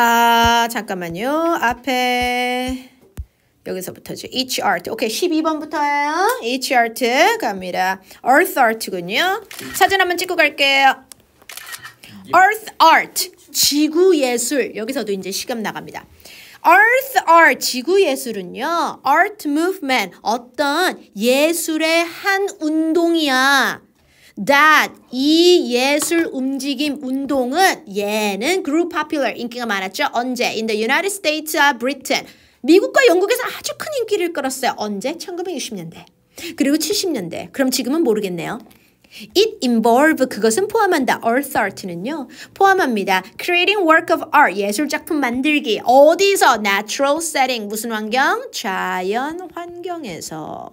아, 잠깐만요. 앞에 여기서부터죠. each art. 오케이, 12번부터예요. each art 갑니다. earth art군요. 사진 한번 찍고 갈게요. earth art. 지구 예술. 여기서도 이제 시간 나갑니다. Earth Art 지구 예술은요. Art Movement 어떤 예술의 한 운동이야. That 이 예술 움직임 운동은 얘는 grew popular 인기가 많았죠. 언제? In the United States Britain. 미국과 영국에서 아주 큰 인기를 끌었어요. 언제? 1960년대. 그리고 70년대. 그럼 지금은 모르겠네요. It involve 그것은 포함한다. Earth art는요. 포함합니다. Creating work of art 예술 작품 만들기 어디서 natural setting 무슨 환경? 자연 환경에서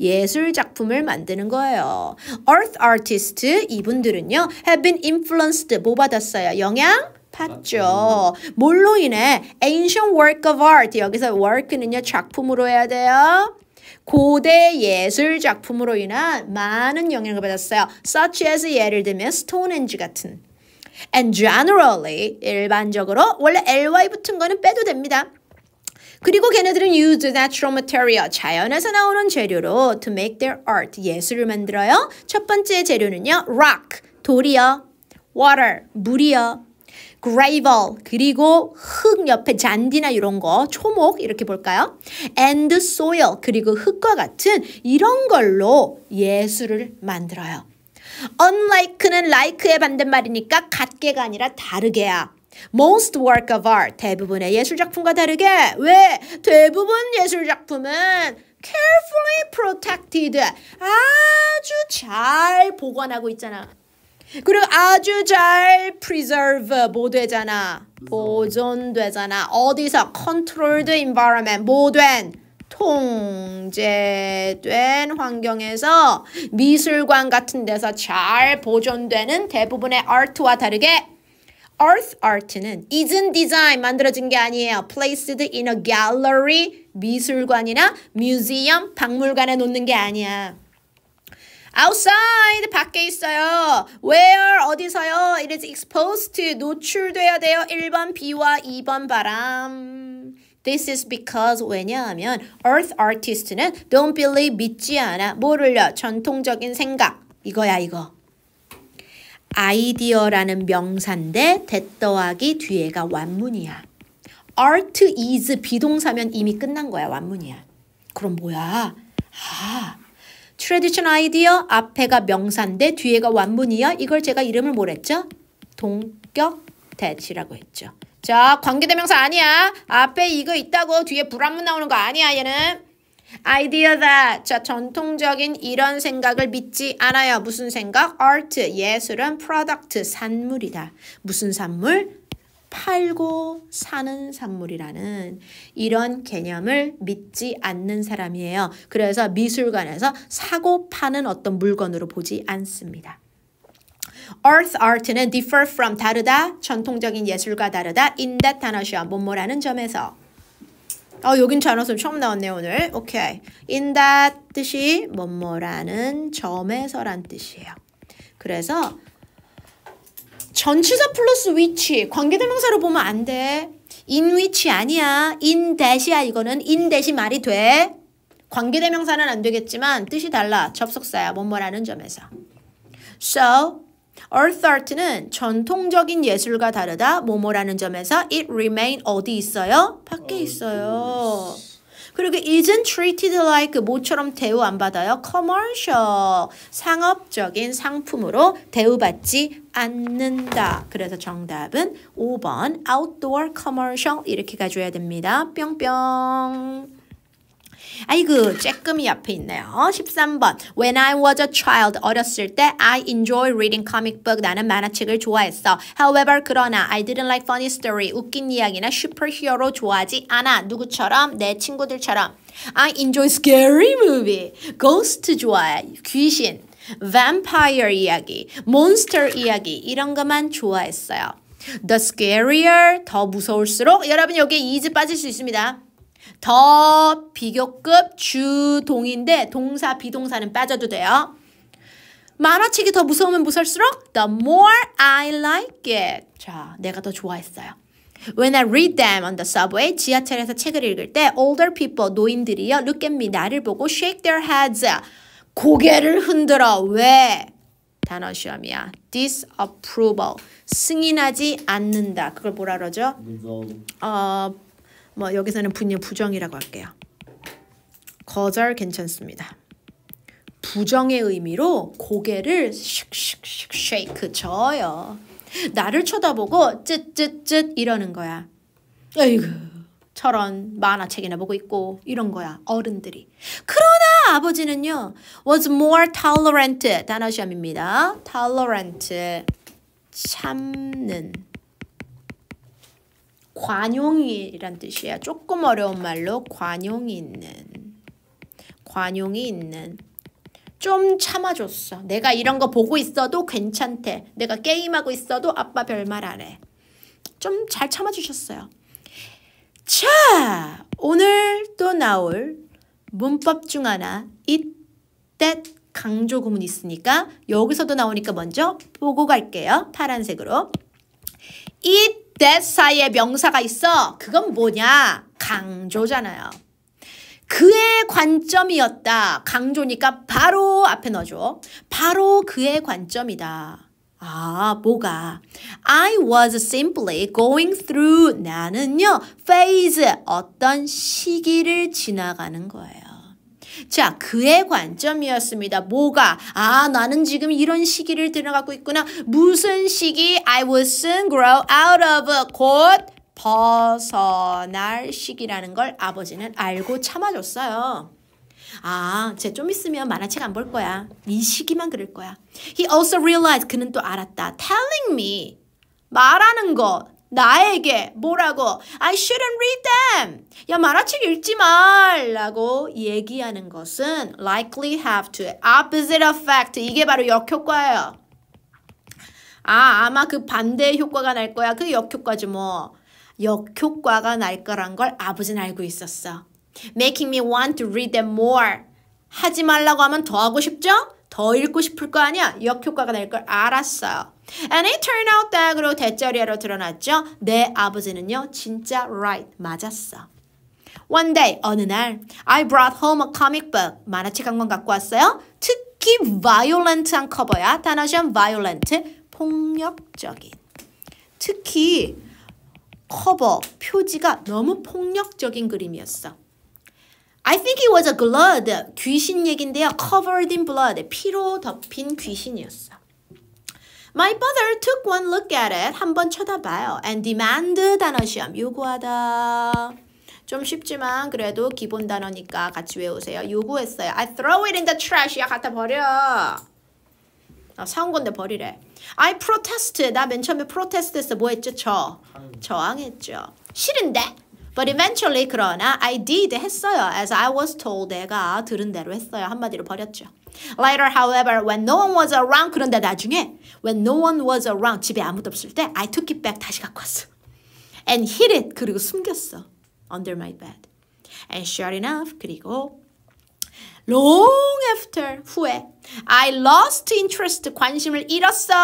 예술 작품을 만드는 거예요. Earth artist 이분들은요 have been influenced 뭐 받았어요? 영향 받죠. 뭘로 인해 ancient work of art 여기서 work는요 작품으로 해야 돼요. 고대 예술 작품으로 인한 많은 영향을 받았어요. Such as 예를 들면 Stonehenge 같은. And generally 일반적으로 원래 ly 붙은 거는 빼도 됩니다. 그리고 걔네들은 use natural material 자연에서 나오는 재료로 to make their art 예술을 만들어요. 첫 번째 재료는요 rock 돌이요, water 물이요, gravel 그리고 흙 옆에 잔디나 이런 거 초목 이렇게 볼까요? and soil 그리고 흙과 같은 이런 걸로 예술을 만들어요. unlike는 like의 반대말이니까 같게가 아니라 다르게야. Most work of art 대부분의 예술 작품과 다르게 왜 대부분 예술 작품은 carefully protected 아주 잘 보관하고 있잖아. 그리고 아주 잘 preserve 뭐 되잖아. 보존되잖아. 어디서 controlled environment 뭐된 통제된 환경에서 미술관 같은 데서 잘 보존되는 대부분의 아트와 다르게 earth art는 isn't design 만들어진 게 아니에요. placed in a gallery 미술관이나 museum 박물관에 놓는 게 아니야. outside 밖에 있어요. where 어디서요? it is exposed 노출돼야 돼요. 1번 비와 2번 바람. This is because 왜냐하면 earth artist는 don't believe 믿지 않아. 뭐를요? 전통적인 생각. 이거야 이거. 아이디어라는 명사인데 대 더하기 뒤에가 완문이야. art is 비동사면 이미 끝난 거야. 완문이야. 그럼 뭐야? 아, tradition 아이디어 앞에가 명사인데 뒤에가 완문이야. 이걸 제가 이름을 뭐랬죠? 동격 대치라고 했죠. 자, 관계대명사 아니야. 앞에 이거 있다고 뒤에 불안문 나오는 거 아니야, 얘는. Idea that. 자, 전통적인 이런 생각을 믿지 않아요. 무슨 생각? art, 예술은 product, 산물이다. 무슨 산물? 팔고 사는 산물이라는 이런 개념을 믿지 않는 사람이에요. 그래서 미술관에서 사고 파는 어떤 물건으로 보지 않습니다. Earth art는 differ from 다르다, 전통적인 예술과 다르다, in that 단어시와 뭐뭐라는 점에서. 어, 여긴 단어서 처음 나왔네요, 오늘. 오케이. in that 뜻이 뭐뭐라는 점에서란 뜻이에요. 그래서 전치사 플러스 which 관계대명사로 보면 안 돼. in which 아니야. in that이야 이거는 in that이 말이 돼. 관계대명사는 안 되겠지만 뜻이 달라. 접속사야. 뭐뭐라는 점에서. So Earth Art는 전통적인 예술과 다르다. 뭐뭐라는 점에서 it remain 어디 있어요? 밖에 있어요. 그리고 isn't treated like 모처럼 대우 안 받아요. commercial 상업적인 상품으로 대우받지 않는다. 그래서 정답은 5번 outdoor commercial 이렇게 가줘야 됩니다. 뿅뿅. 아이고 쬐끔이 앞에 있네요. 13번 When I was a child 어렸을 때 I enjoy reading comic book 나는 만화책을 좋아했어. However 그러나 I didn't like funny story 웃긴 이야기나 슈퍼히어로 좋아하지 않아. 누구처럼? 내 친구들처럼. I enjoy scary movie. ghost 좋아해. 귀신. vampire 이야기. monster 이야기. 이런 것만 좋아했어요. The scarier 더 무서울수록 여러분 여기에 is 빠질 수 있습니다. 더 비교급 주동인데 동사 비동사는 빠져도 돼요. 만화책이 더 무서우면 무서울수록 the more I like it. 자, 내가 더 좋아했어요. When I read them on the subway, 지하철에서 책을 읽을 때 older people, 노인들이요, look at me, 나를 보고 shake their heads, 고개를 흔들어. 왜? 단어 시험이야. disapproval, 승인하지 않는다. 그걸 뭐라 그러죠? 어, 뭐 여기서는 분유 부정이라고 할게요. 거절 괜찮습니다. 부정의 의미로 고개를 슉슉슉 쉐이크 쳐요. 나를 쳐다보고 쯧쯧쯧 이러는 거야. 에이구 저런 만화책이나 보고 있고 이런 거야 어른들이. 그러나 아버지는요 was more tolerant 단어 시험입니다. tolerant 참는 관용이란 뜻이에요. 조금 어려운 말로 관용이 있는 관용이 있는 좀 참아줬어. 내가 이런 거 보고 있어도 괜찮대. 내가 게임하고 있어도 아빠 별말 안 해. 좀 잘 참아주셨어요. 자, 오늘 또 나올 문법 중 하나 it, that 강조 구문 있으니까 여기서도 나오니까 먼저 보고 갈게요. 파란색으로. it, that 사이에 명사가 있어. 그건 뭐냐? 강조잖아요. 그의 관점이었다. 강조니까 바로 앞에 넣어줘. 바로 그의 관점이다. 아, 뭐가? I was simply going through 나는요, phase 어떤 시기를 지나가는 거예요. 자, 그의 관점이었습니다. 뭐가? 아, 나는 지금 이런 시기를 들어가고 있구나. 무슨 시기? I will soon grow out of 곧 벗어날 시기라는 걸 아버지는 알고 참아줬어요. 아, 쟤 좀 있으면 만화책 안 볼 거야. 이 시기만 그럴 거야. He also realized 그는 또 알았다. Telling me 말하는 것 나에게 뭐라고 I shouldn't read them. 야 만화책 읽지 말라고 얘기하는 것은 likely have to opposite effect. 이게 바로 역효과예요. 아 아마 그 반대의 효과가 날 거야. 그 역효과지 뭐. 역효과가 날 거란 걸 아버지는 알고 있었어. Making me want to read them more. 하지 말라고 하면 더 하고 싶죠? 더 읽고 싶을 거 아니야? 역효과가 날 걸 알았어요. And it turned out that 그리고 대자리로 드러났죠. 내 아버지는요. 진짜 right. 맞았어. One day, 어느 날 I brought home a comic book. 만화책 한 권 갖고 왔어요. 특히 violent한 커버야. 단어시험 violent. 폭력적인. 특히 커버, 표지가 너무 폭력적인 그림이었어. I think it was a blood. 귀신 얘긴데요. Covered in blood. 피로 덮인 귀신이었어. My mother took one look at it. 한번 쳐다봐요. And demand 단어 시험. 요구하다. 좀 쉽지만 그래도 기본 단어니까 같이 외우세요. 요구했어요. I throw it in the trash. 야 갖다 버려. 아, 사온 건데 버리래. I protest. 나 맨 처음에 protest 했어. 뭐 했죠? 저. 저항했죠. 싫은데? But eventually 그러나 I did 했어요. As I was told 내가 들은 대로 했어요. 한마디로 버렸죠. Later, however, when no one was around 그런데 나중에 when no one was around 집에 아무도 없을 때 I took it back 다시 갖고 왔어. And hid it 그리고 숨겼어. Under my bed. And sure enough 그리고 long after 후에 I lost interest 관심을 잃었어.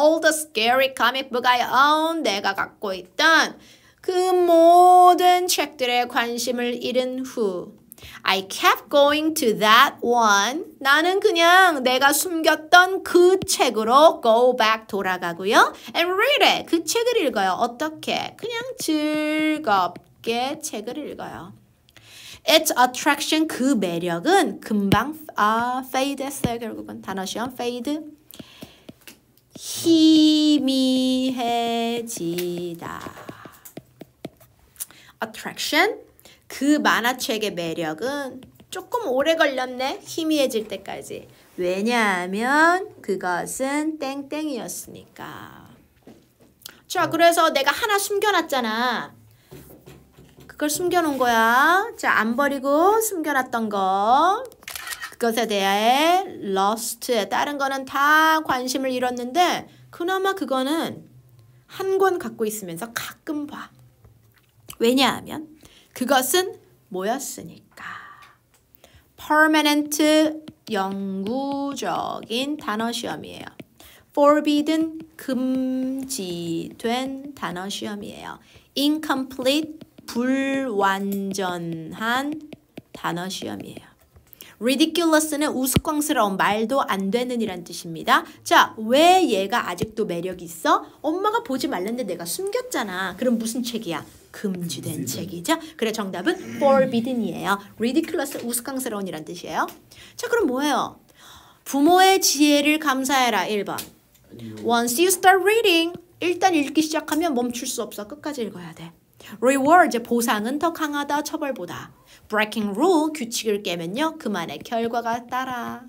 All the scary comic book I own 내가 갖고 있던 그 모든 책들에 관심을 잃은 후 I kept going to that one. 나는 그냥 내가 숨겼던 그 책으로 go back 돌아가고요. And read it. 그 책을 읽어요. 어떻게? 그냥 즐겁게 책을 읽어요. Its attraction 그 매력은 금방 아 fade 했어요 결국은 단어 시험 fade 희미해지다 attraction 그 만화책의 매력은 조금 오래 걸렸네 희미해질 때까지 왜냐하면 그것은 땡땡이었으니까 자 그래서 내가 하나 숨겨놨잖아 그걸 숨겨놓은 거야. 자, 안 버리고 숨겨놨던 거. 그것에 대해 lost. 다른 거는 다 관심을 잃었는데 그나마 그거는 한 권 갖고 있으면서 가끔 봐. 왜냐하면 그것은 뭐였으니까. permanent 영구적인 단어 시험이에요. forbidden 금지된 단어 시험이에요. incomplete 불완전한 단어 시험이에요. ridiculous는 우스꽝스러운 말도 안 되는 이란 뜻입니다. 자, 왜 얘가 아직도 매력이 있어? 엄마가 보지 말랬는데 내가 숨겼잖아. 그럼 무슨 책이야? 금지된 책이죠. 그래 정답은 forbidden이에요. ridiculous 우스꽝스러운 이란 뜻이에요. 자, 그럼 뭐예요? 부모의 지혜를 감사해라. 1번. Once you start reading, 일단 읽기 시작하면 멈출 수 없어. 끝까지 읽어야 돼. Reward, 보상은 더 강하다 처벌보다. Breaking rule, 규칙을 깨면요. 그만의 결과가 따라.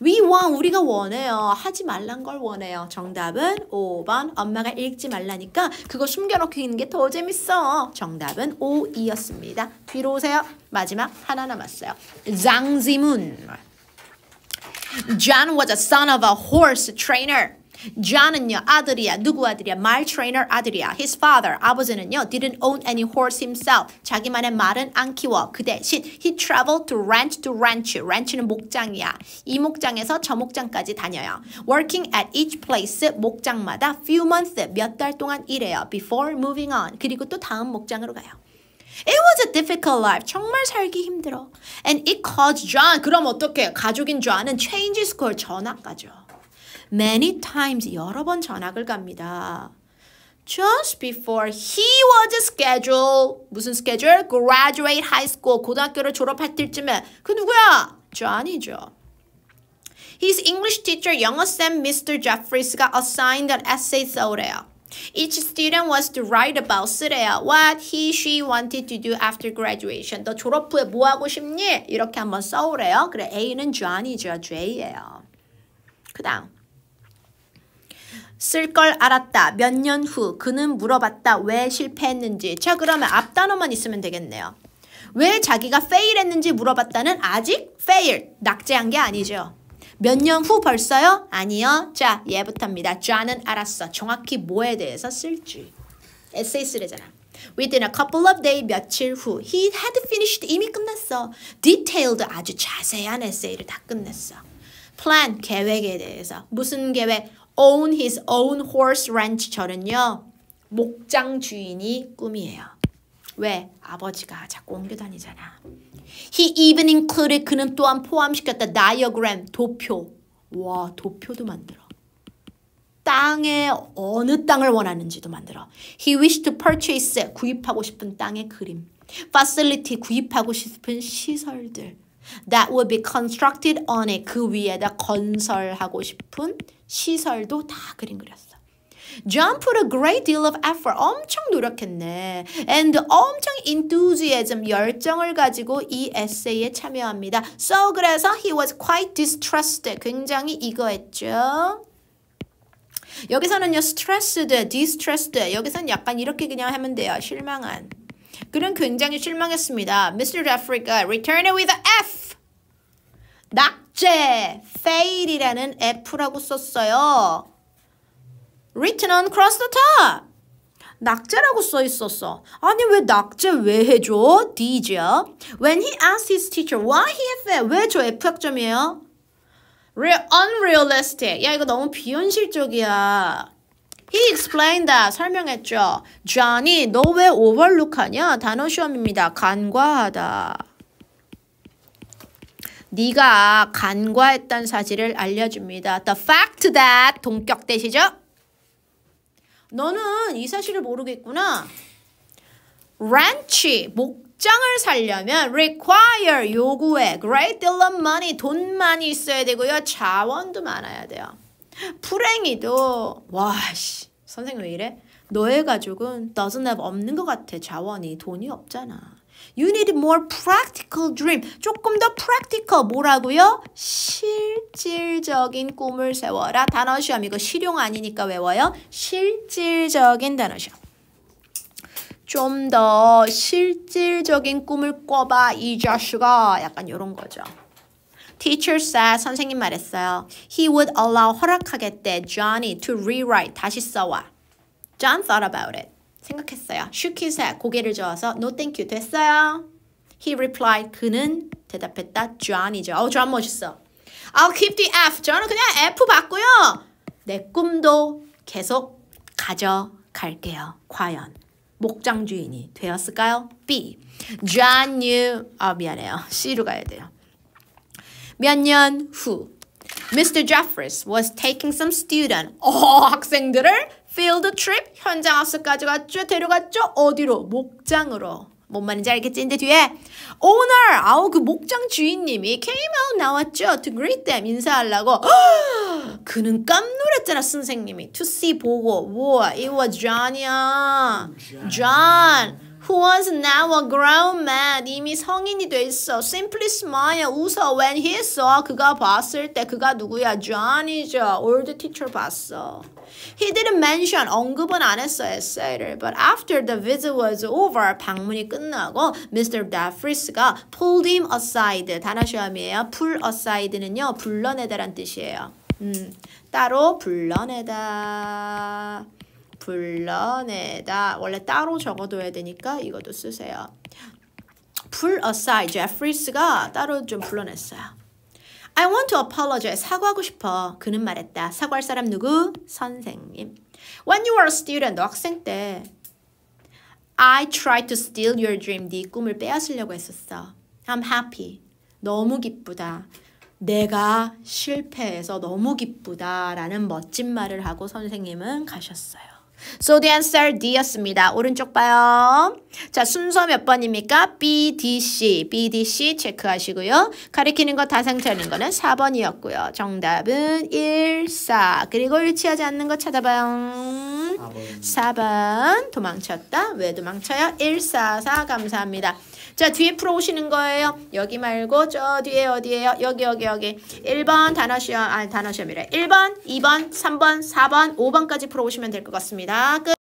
We want, 우리가 원해요. 하지 말란 걸 원해요. 정답은 5번. 엄마가 읽지 말라니까 그거 숨겨놓고 있는 게 더 재밌어. 정답은 5이었습니다. 뒤로 오세요. 마지막 하나 남았어요. 장지문. John was a son of a horse trainer. John은요 아들이야 누구 아들이야 말 트레이너 아들이야 his father 아버지는요 didn't own any horse himself 자기만의 말은 안 키워 그 대신 he traveled to ranch to ranch ranch는 목장이야 이 목장에서 저 목장까지 다녀요 working at each place 목장마다 few months 몇 달 동안 일해요 before moving on 그리고 또 다음 목장으로 가요 It was a difficult life. 정말 살기 힘들어. And it caused John. 그럼 어떻게? 가족인 John은 change school 전학 가죠. Many times 여러 번 전학을 갑니다. Just before he was scheduled 무슨 schedule? Graduate high school 고등학교를 졸업할 때쯤에 그 누구야? John이죠. His English teacher 영어 쌤 Mr. Jeffries가 assigned an essay 써오래요. Each student was to write about 쓰래요. What he, she wanted to do after graduation. 너 졸업 후에 뭐 하고 싶니? 이렇게 한번 써오래요. 그래 A는 John이죠. J예요. 그 다음 쓸 걸 알았다. 몇 년 후 그는 물어봤다. 왜 실패했는지. 자 그러면 앞 단어만 있으면 되겠네요. 왜 자기가 fail 했는지 물어봤다는 아직 fail. 낙제한 게 아니죠. 몇 년 후 벌써요? 아니요. 자 얘부터입니다. John은 알았어. 정확히 뭐에 대해서 쓸지. 에세이 쓰래잖아. Within a couple of days, 며칠 후, he had finished, 이미 끝났어. Detailed, 아주 자세한 에세이를 다 끝냈어. Plan, 계획에 대해서. 무슨 계획? Own his own horse ranch처럼요. 목장 주인이 꿈이에요. 왜? 아버지가 자꾸 옮겨 다니잖아. He even included 그는 또한 포함시켰다. diagram 도표. 와 도표도 만들어. 땅에 어느 땅을 원하는지도 만들어. He wished to purchase 구입하고 싶은 땅의 그림. Facility 구입하고 싶은 시설들. That would be constructed on it 그 위에다 건설하고 싶은 시설도 다 그림 그렸어. John put a great deal of effort. 엄청 노력했네. And 엄청 enthusiasm, 열정을 가지고 이 에세이에 참여합니다. So 그래서 he was quite distressed. 굉장히 이거했죠. 여기서는요, stressed, distressed. 여기서는 약간 이렇게 그냥 하면 돼요. 실망한. 그는 굉장히 실망했습니다. Mr. Jeffrey가 returned with a F. 낙제, fail이라는 F라고 썼어요. written on across the top. 낙제라고 써 있었어. 아니 왜 낙제 왜 해줘? D죠. When he asked his teacher why he had 왜저 F 학점이에요? Real, unrealistic. 야 이거 너무 비현실적이야. He explained that. 설명했죠. Johnny, 너 왜 overlook하냐? 단어 시험입니다. 간과하다. 네가 간과했던 사실을 알려줍니다. The fact that 동격 대시죠? 너는 이 사실을 모르겠구나. ranch 목장을 살려면 require 요구해 great deal of money 돈 많이 있어야 되고요 자원도 많아야 돼요. 불행히도 와씨 선생님 왜 이래? 너의 가족은 doesn't have 없는 것 같아 자원이 돈이 없잖아. You need more practical dream. 조금 더 practical 뭐라고요? 실질적인 꿈을 세워라. 단어 시험 이거 실용 아니니까 외워요. 실질적인 단어 시험. 좀 더 실질적인 꿈을 꿔봐 이 자식아. 약간 이런 거죠. Teacher said, 선생님 말했어요. He would allow 허락하겠대 Johnny to rewrite 다시 써와. John thought about it. 생각했어요. head, 고개를 저어서 no thank you, 됐어요. He replied, 그는 대답했다. John이죠. 어, John 멋있어. I'll keep the F. 저는 그냥 F 받고요. 내 꿈도 계속 가져갈게요. 과연 목장 주인이 되었을까요? B. John knew 아 미안해요. C로 가야 돼요. 몇 년 후 Mr. Jeffries was taking some student 어, 학생들을 field trip 현장 학습까지 갔죠. 데려갔죠. 어디로? 목장으로. 뭔 말인지 알겠지? 근데 뒤에 owner 아우 그 목장 주인님이 came out 나왔죠. to greet them 인사하려고 그는 깜놀했잖아 선생님이 to see 보고 뭐 it was John이야 John who was now a grown man 이미 성인이 돼 있어 simply smile 웃어 when he saw 그가 봤을 때 그가 누구야 John이죠 old teacher 봤어 He didn't mention 언급은 안 했어 essay를 but after the visit was over 방문이 끝나고 Mr. Daffris가 pulled him aside 단어 시험이에요 pull aside는요 불러내다란 뜻이에요 음, 따로 불러내다 불러내다 원래 따로 적어둬야 되니까 이것도 쓰세요 pull aside 제프리스가 따로 좀 불러냈어요 I want to apologize. 사과하고 싶어. 그는 말했다. 사과할 사람 누구? 선생님. When you were a student, 너 학생 때 I tried to steal your dream. 네 꿈을 빼앗으려고 했었어. I'm happy. 너무 기쁘다. 내가 실패해서 너무 기쁘다. 라는 멋진 말을 하고 선생님은 가셨어요. So the answer D였습니다. 오른쪽 봐요. 자, 순서 몇 번입니까? B, D, C. B, D, C 체크하시고요. 가리키는 거 다상처는 거는 4번이었고요. 정답은 1, 4. 그리고 일치하지 않는 거 찾아봐요. 4번. 4번. 도망쳤다. 왜 도망쳐요? 1, 4, 4. 감사합니다. 자, 뒤에 풀어오시는 거예요. 여기 말고 저 뒤에 어디에요? 여기, 여기, 여기. 1번 단어 시험, 아니 단어 시험이래. 1번, 2번, 3번, 4번, 5번까지 풀어오시면 될 것 같습니다. 끝.